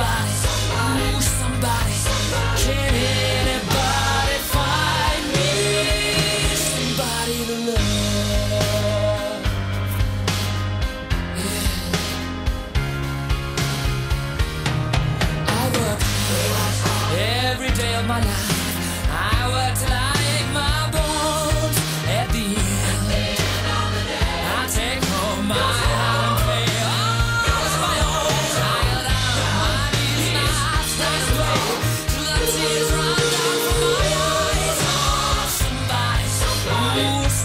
somebody, somebody, somebody. Can anybody find me somebody to love? Yeah. I work every day of my life. I work till I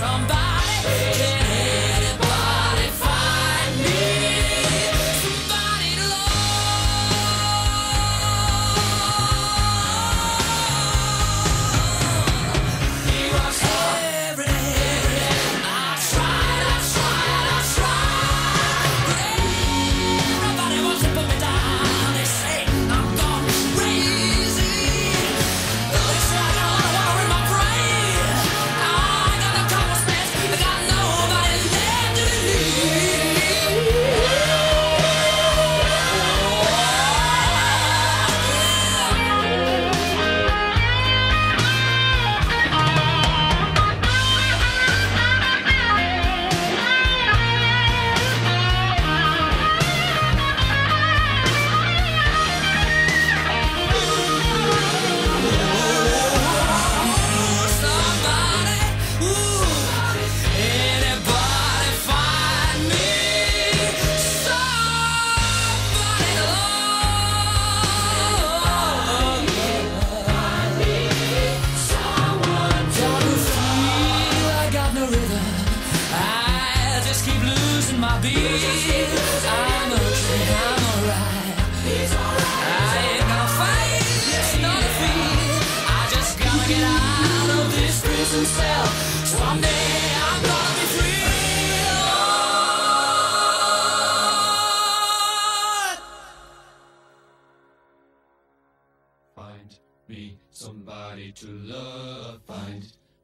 somebody. Find me somebody to love. Find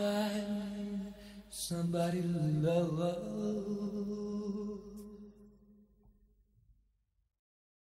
find somebody to love.